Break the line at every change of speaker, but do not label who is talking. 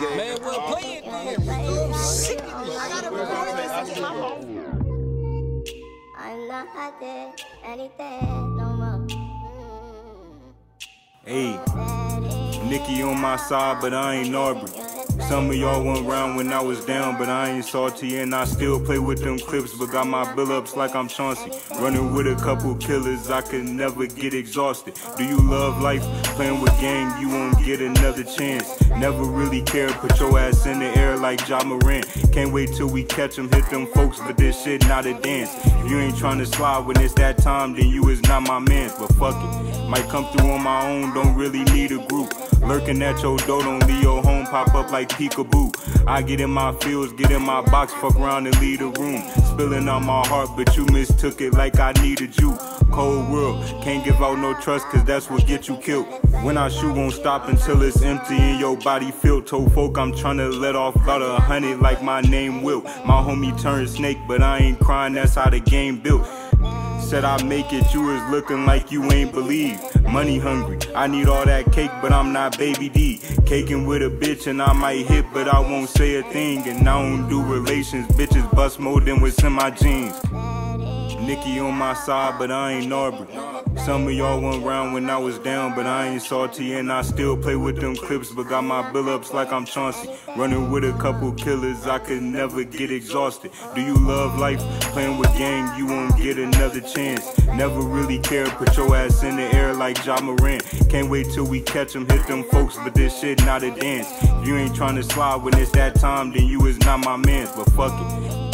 game.
Man, well, play it then. I'm sick of this
I gotta record this. This is my home.
I'm not there, anything no more.
Hey, Nicki on my side, but I ain't Aubrey. Some of y'all went round when I was down, but I ain't salty and I still play with them clips, but got my Billups like I'm Chauncey. Running with a couple killers, I could never get exhausted. Do you love life? Playing with gang, you won't get another chance. Never really cared, put your ass in the air like Ja Morant. Can't wait till we catch 'em, hit them folks, but this shit not a dance. If you ain't trying to slide when it's that time, then you is not my man. But fuck it, might come through on my own, don't really need a group. Lurking at your door, don't leave your home, pop up like peekaboo. I get in my fields, get in my box, fuck around and leave the room. Spilling on my heart, but you mistook it like I needed you. Cold world, can't give out no trust, cause that's what get you killed. When I shoot, won't stop until it's empty and your body filled. Told folk I'm tryna let off about a hundred like my name Will. My homie turned snake, but I ain't crying, that's how the game built. Said I make it, you is looking like you ain't believe. Money hungry, I need all that cake, but I'm not baby D. Caking with a bitch and I might hit, but I won't say a thing. And I don't do relations, bitches bust more than what's in my jeans. Nicki on my side, but I ain't Aubrey. Some of y'all went round when I was down, but I ain't salty and I still play with them clips, but got my Billups like I'm Chauncey. Running with a couple killers, I could never get exhausted. Do you love life? Playing with gang, you won't get another chance. Never really cared, put your ass in the air like Ja Morant. Can't wait till we catch catch 'em, hit them folks, but this shit not a dance. You ain't trying to slide when it's that time, then you is not my man. But fuck it,